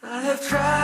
I have tried